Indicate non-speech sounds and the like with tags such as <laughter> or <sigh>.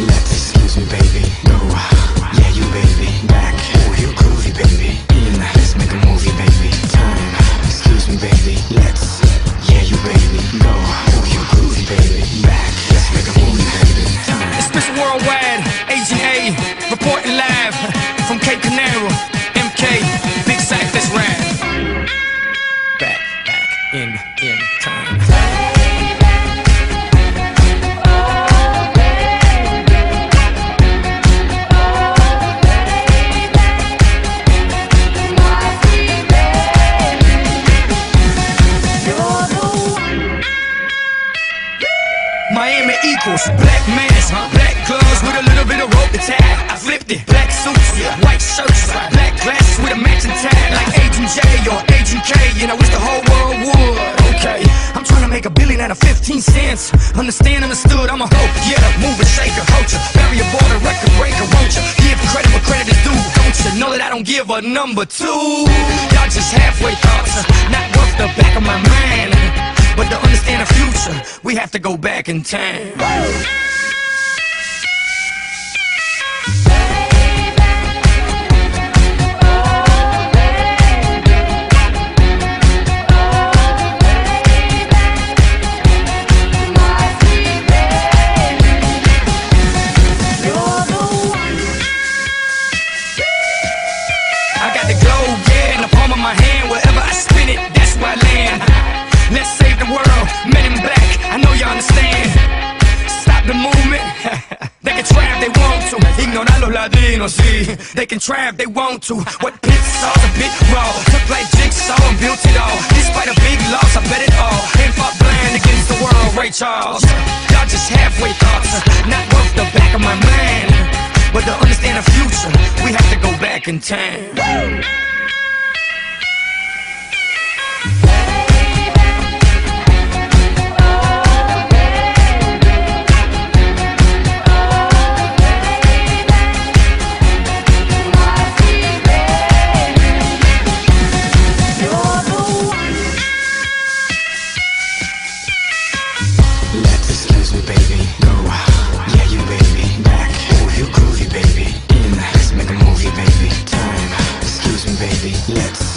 Let's excuse me, baby. Go. Yeah, you baby. Back. Oh, you groovy, baby. In. Let's make a movie, baby. Time. Excuse me, baby. Let's. Yeah, you baby. Go. Oh, you groovy, baby. Back. Let's make a movie, baby. Time. It's Mr. Worldwide, Agent A, reporting live from Cape Canaveral. MK, Big Sack, that's rad. Back, back, in, in time. Miami equals black mask, black gloves with a little bit of rope to tie. I flipped it, black suits, white shirts, black glasses with a matching tie, like Agent J or Agent K. You know, it's the whole world would. Okay, I'm trying to make a billion out of 15 cents. Understand, understood, I'm a hoe. Yeah, mover, shaker, culture, barrier border, record breaker, won't you? Give credit where credit is due, don't you? Know that I don't give a number two. Y'all just halfway thoughts, not have to go back in time. My hand. Wherever I spin it, that's where I land. Let's save the world, men black. The movement. <laughs> they can try if they want to. Ignorar los latinos, sí. They can try if they want to. What all a bit raw. Took like jigsaw and built it all. Despite a big loss, I bet it all. Hip hop blind against the world, Ray Charles. Y'all just halfway thoughts, not worth the back of my mind. But to understand the future, we have to go back in time. baby, let's